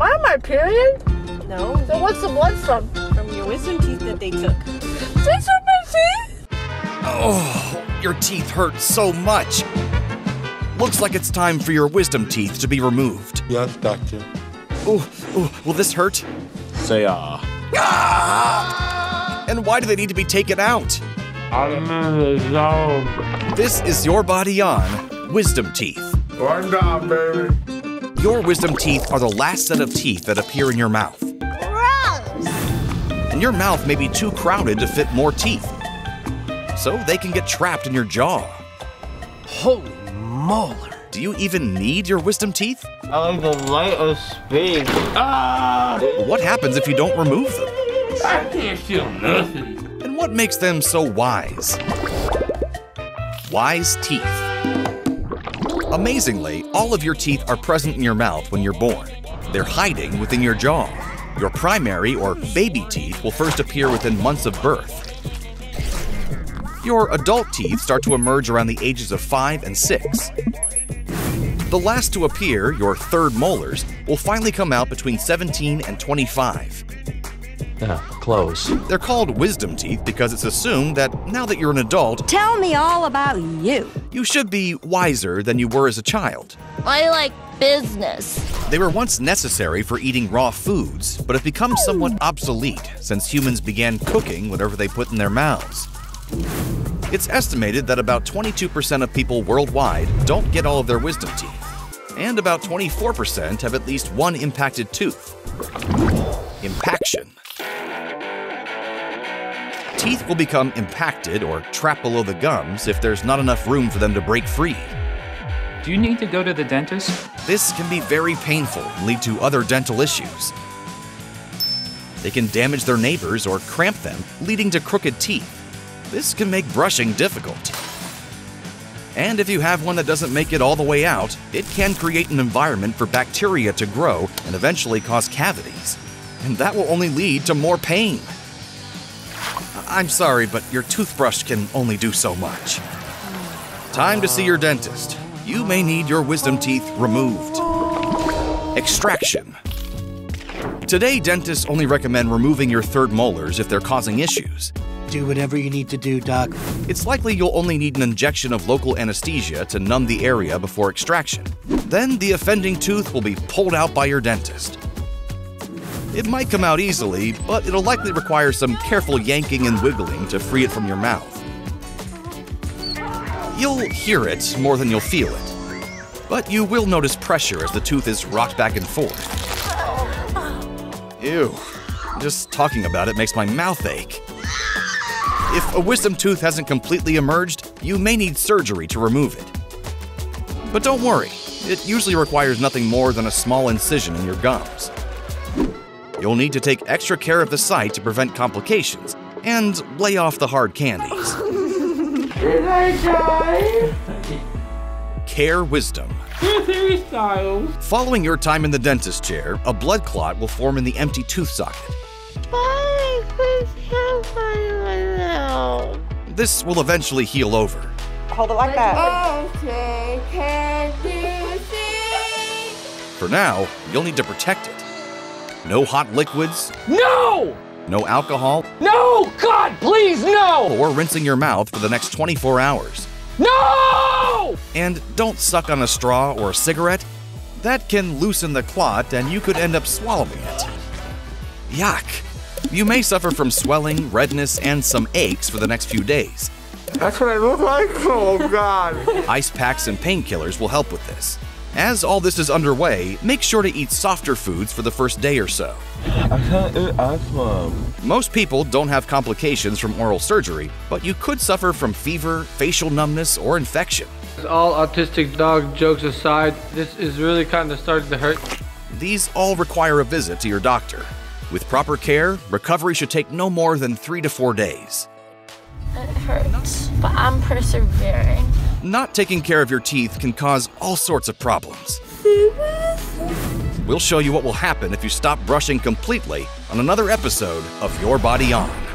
Am I on my period? No, So what's the blood from? from your wisdom teeth that they took. They took my teeth? Oh, your teeth hurt so much. Looks like it's time for your wisdom teeth to be removed. Yes, doctor. Ooh, ooh, will this hurt? Say ah. Ah! And why do they need to be taken out? I'm in the zone. This is your body on wisdom teeth. One down, baby. Your wisdom teeth are the last set of teeth that appear in your mouth. Gross. And your mouth may be too crowded to fit more teeth. So they can get trapped in your jaw. Holy molar. Do you even need your wisdom teeth? I like the light of space. Ah! What happens if you don't remove them? I can't feel nothing. And what makes them so wise? Wise teeth. Amazingly, all of your teeth are present in your mouth when you're born. They're hiding within your jaw. Your primary or baby teeth will first appear within months of birth. Your adult teeth start to emerge around the ages of 5 and 6. The last to appear, your third molars, will finally come out between 17 and 25. Yeah, close. They're called wisdom teeth because it's assumed that now that you're an adult, Tell me all about you. you should be wiser than you were as a child. I like business. They were once necessary for eating raw foods, but have become somewhat obsolete since humans began cooking whatever they put in their mouths. It's estimated that about 22% of people worldwide don't get all of their wisdom teeth, and about 24% have at least one impacted tooth. Impaction. Teeth will become impacted or trapped below the gums if there's not enough room for them to break free. Do you need to go to the dentist? This can be very painful and lead to other dental issues. They can damage their neighbors or cramp them, leading to crooked teeth. This can make brushing difficult. And if you have one that doesn't make it all the way out, it can create an environment for bacteria to grow and eventually cause cavities. And that will only lead to more pain. I'm sorry, but your toothbrush can only do so much. Time to see your dentist. You may need your wisdom teeth removed. Extraction. Today, dentists only recommend removing your third molars if they're causing issues. Do whatever you need to do, Doc. It's likely you'll only need an injection of local anesthesia to numb the area before extraction. Then the offending tooth will be pulled out by your dentist. It might come out easily, but it'll likely require some careful yanking and wiggling to free it from your mouth. You'll hear it more than you'll feel it, but you will notice pressure as the tooth is rocked back and forth. Ew, just talking about it makes my mouth ache. If a wisdom tooth hasn't completely emerged, you may need surgery to remove it. But don't worry, it usually requires nothing more than a small incision in your gums. You'll need to take extra care of the site to prevent complications and lay off the hard candies. Did I die? Care Wisdom. Styles. Following your time in the dentist chair, a blood clot will form in the empty tooth socket. Why? Please help me now. This will eventually heal over. Hold it like that. Okay, can you see? For now, you'll need to protect it. No hot liquids, No! no alcohol, No! God, please, no! or rinsing your mouth for the next 24 hours. No! And don't suck on a straw or a cigarette. That can loosen the clot and you could end up swallowing it. Yuck. You may suffer from swelling, redness, and some aches for the next few days. That's what I look like? Oh, God. Ice packs and painkillers will help with this. As all this is underway, make sure to eat softer foods for the first day or so. I can't eat ice cream. Most people don't have complications from oral surgery, but you could suffer from fever, facial numbness, or infection. All autistic dog jokes aside, this is really kind of starting to hurt. These all require a visit to your doctor. With proper care, recovery should take no more than three to four days. It hurts, but I'm persevering. Not taking care of your teeth can cause all sorts of problems. We'll show you what will happen if you stop brushing completely on another episode of Your Body On.